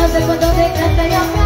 要什么都没办法要。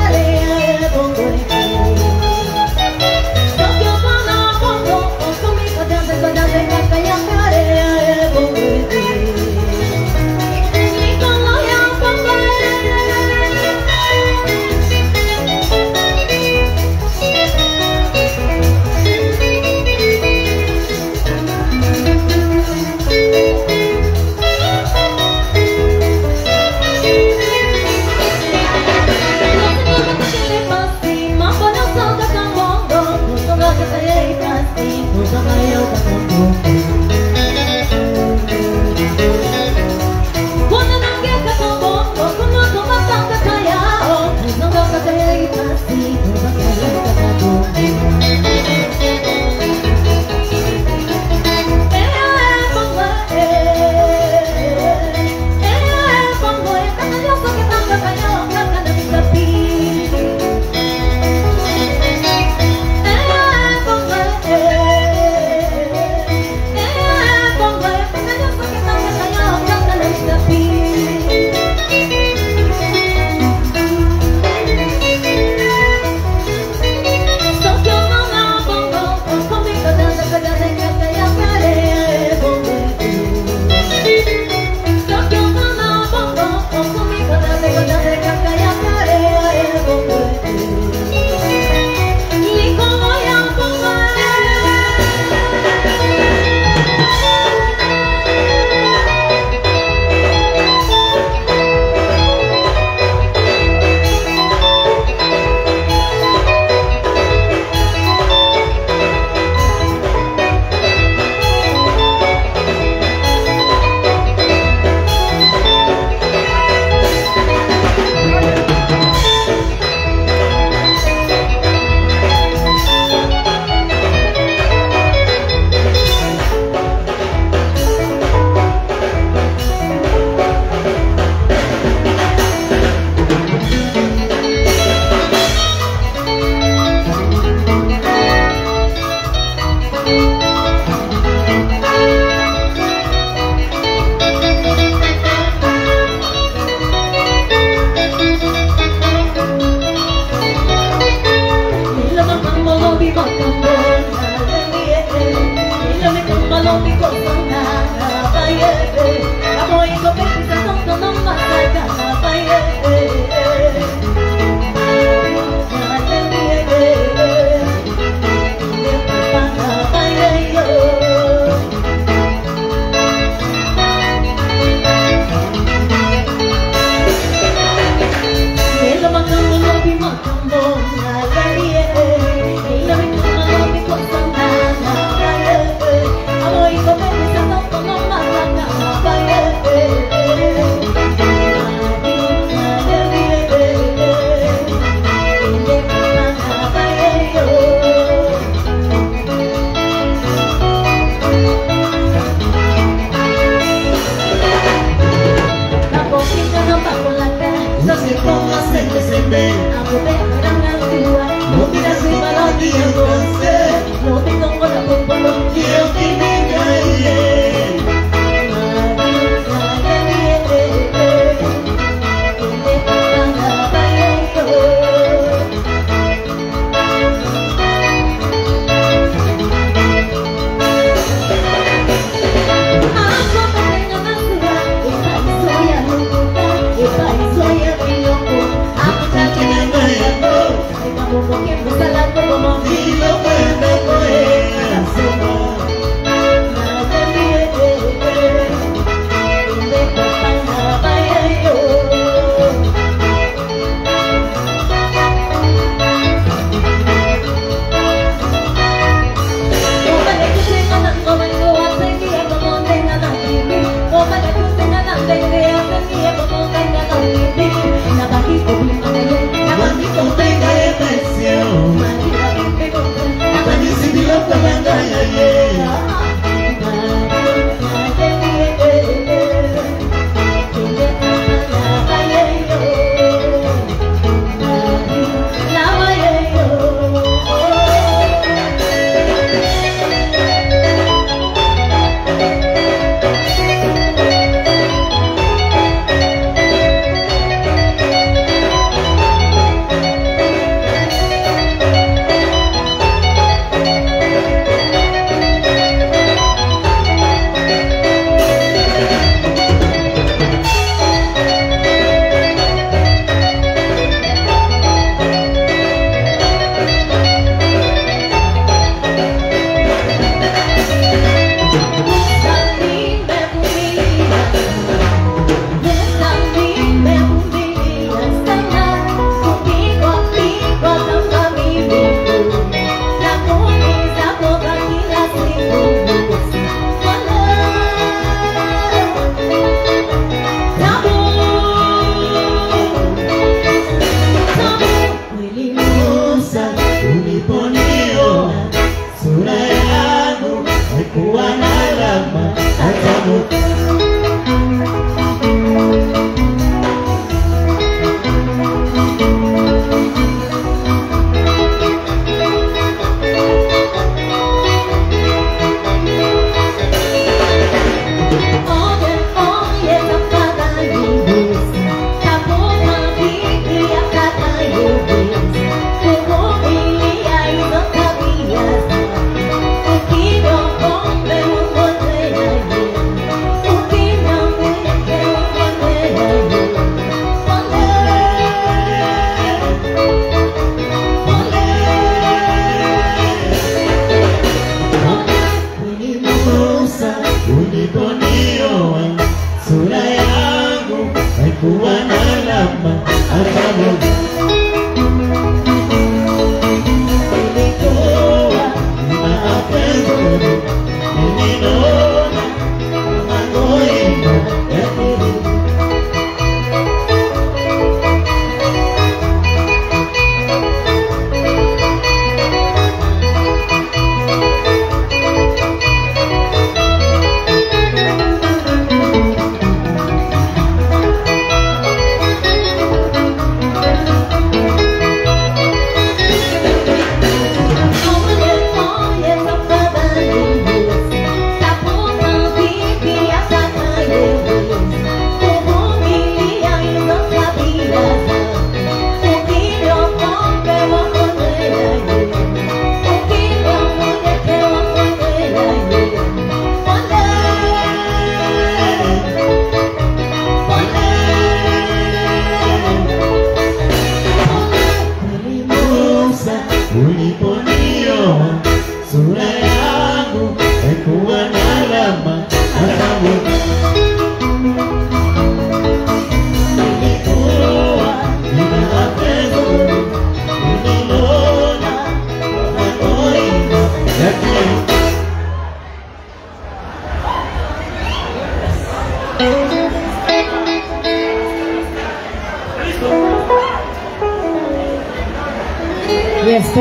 i'm a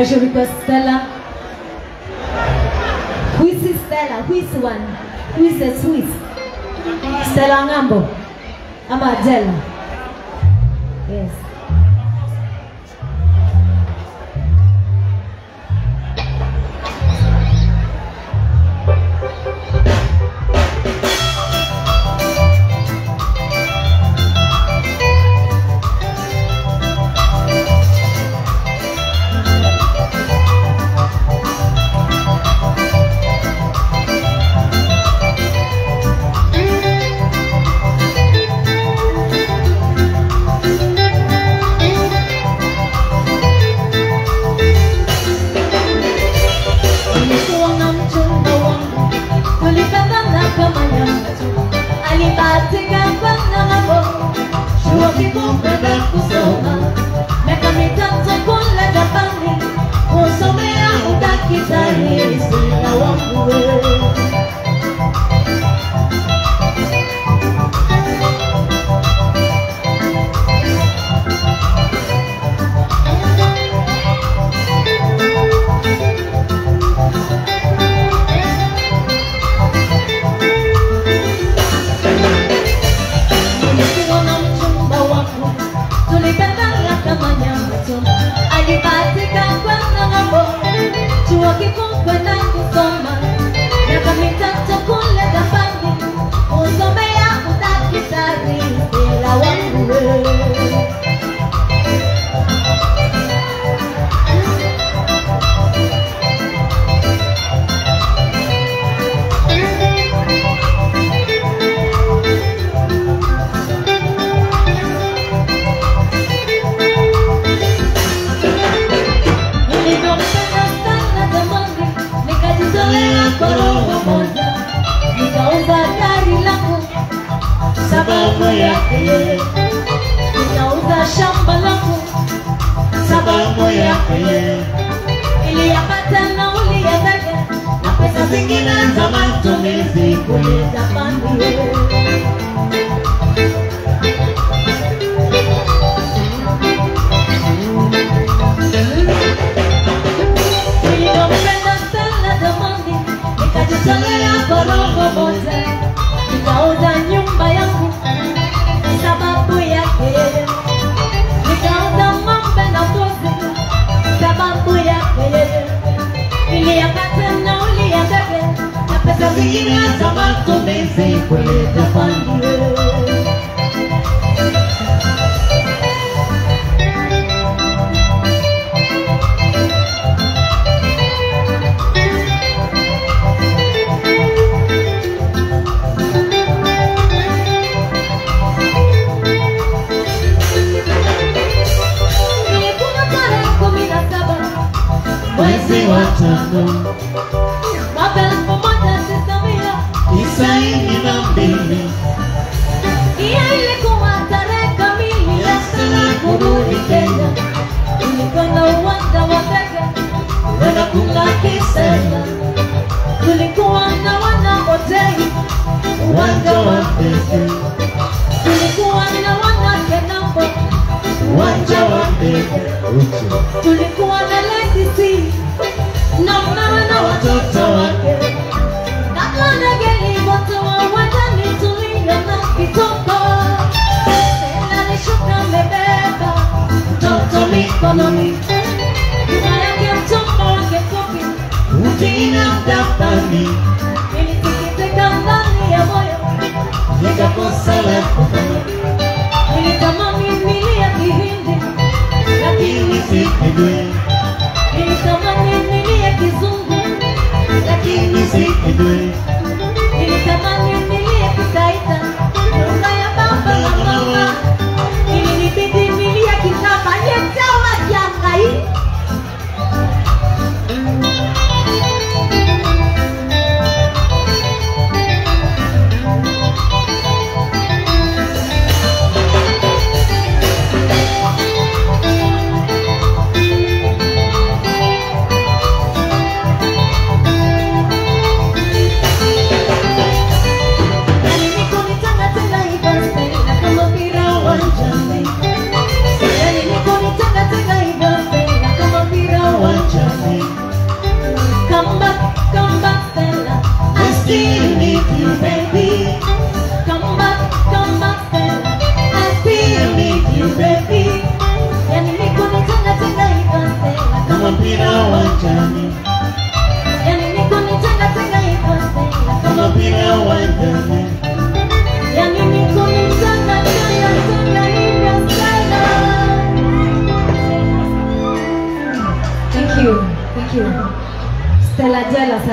je vais passer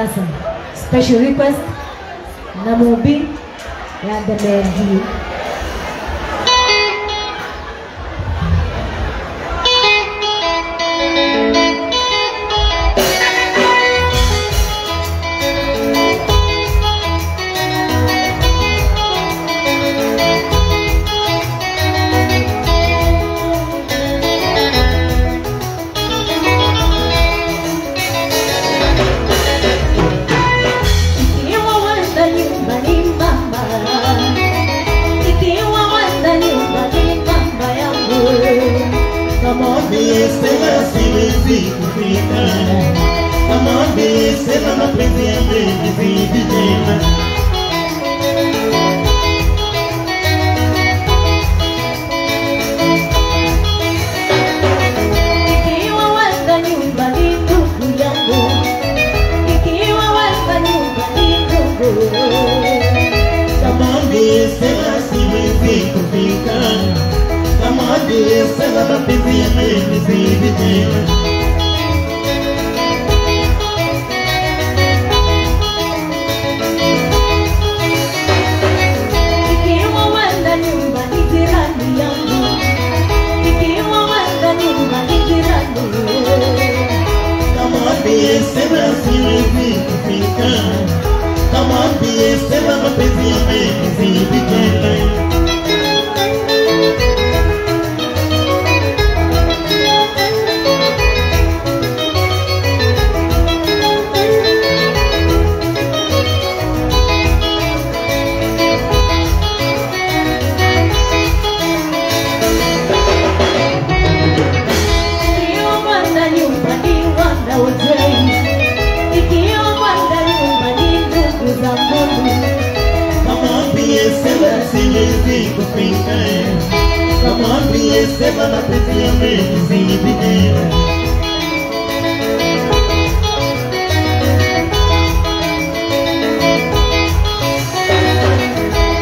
Hassan. Special request, Namubi, Random kamwambie sema mapenzi yamenizidi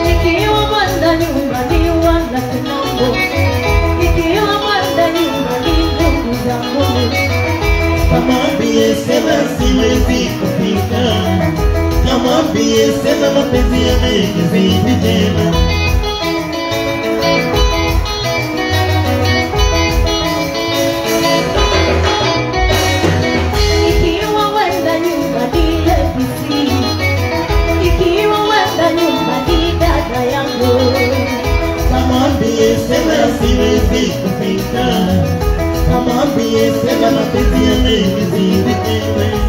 Nikiwa mwanda nyumbani wala kinambo Nikiwa mwanda nyumbani ndugu zangu sema siwezi kufika kamwambie sema mapenzi yamenizidi tena Solo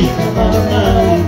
me, oh, night.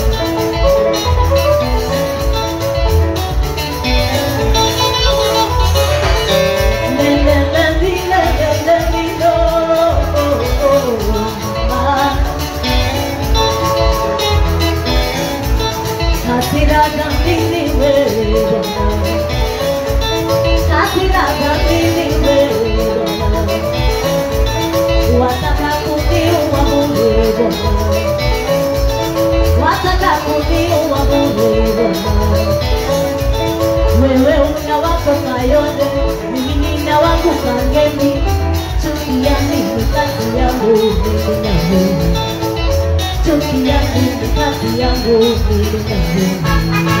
Wewe una wako Kayole, mimi nina wangu Kangemi, yangu ni kati yangu mimi na chuki yangu ni kati yangu mimi na wewe.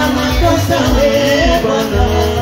na makasa eh, ebwana